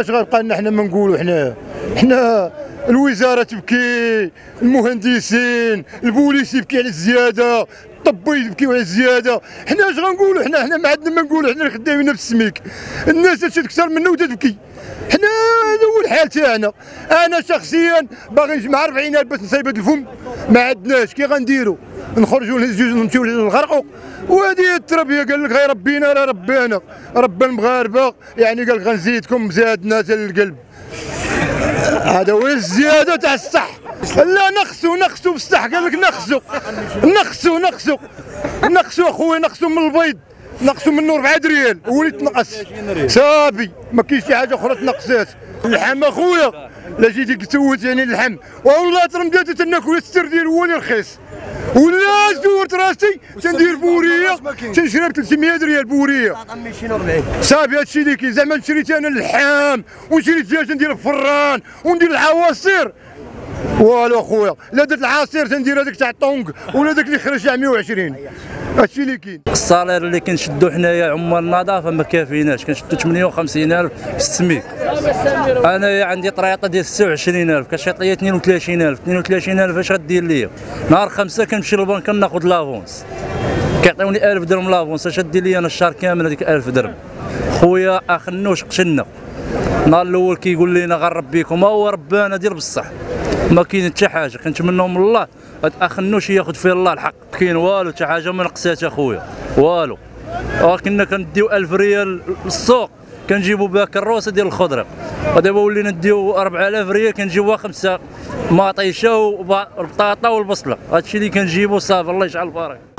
اش غيبقى لنا حنا ما نقولوا حنا. حنا الوزارة تبكي المهندسين البوليس يبكي على الزيادة الطبي يبكيو على الزيادة. حنا اش غنقولوا حنا؟ حنا ما عندنا ما نقولوا حنا خدامين بالسميك الناس تشد أكثر منا وتبكي حنا هذا هو الحال تاعنا. أنا شخصيا باغي نجمع 40000 باش نصيب الفم. ما عندناش كي غنديروا؟ نخرجوا نهزوا نمشيو نغرقوا وهذه التربيه قال لك غير ربينا لا ربينا رب المغاربة. يعني قال غنزيدكم زادنا حتى للقلب هذا هو الزيادة تاع الصح. لا نقصوا نقصوا بصح. قال لك نقصوا نقصوا نقصوا نقصوا أخويا نقصوا من البيض. نقصوا منه 4 ريال. هو اللي تنقص. صافي. ما كاينش شي حاجة أخرى تنقصات. اللحم أخويا. لا جيتي تسوت يعني اللحم. والله ترمدات تناكل. السردين هو اللي رخيص. ولا زورت راسي. تندير بورية. تنشري ب 300 ريال بورية. صافي هادشي اللي كاين. زعما شريت أنا اللحام. ونشري الدجاج ندير الفران. وندير العواصير والو خويا لا درت العصير تندير هذاك تاع Tang ولا داك اللي خرج تاع 120 هادشي اللي كاين. ال salaire اللي كنشدو حنايا عمال النظافه ما كافيناش كنشدو 58000 في السميك انايا عندي طريقه ديال 26000 كشيط ليا 32000 32000 اش غدير ليا؟ نهار خمسة كنمشي للبنك ناخذ l'avance. كيعطيوني 1000 درهم l'avance اش دير لي أنا الشهر كامل هذيك 1000 درهم؟ خويا أخنوش قشنا النهار الأول كيقول لنا غنربيكم هو ربانا ديال بصح. ما كاين حتى حاجة كنتمنوا من الله. هاد اخنوش ياخذ فيه الله الحق. كاين والو حتى حاجة ما نقصات أخويا. والو. كنا كنديو 1000 ريال للسوق كنجيبوا بها كروسة ديال الخضرة. ودابا ولينا نديو 4000 ريال كنجيبوها خمسة. ماطيشه وبطاطا والبصلة. هادشي اللي كنجيبو صافي الله يجعل البركة.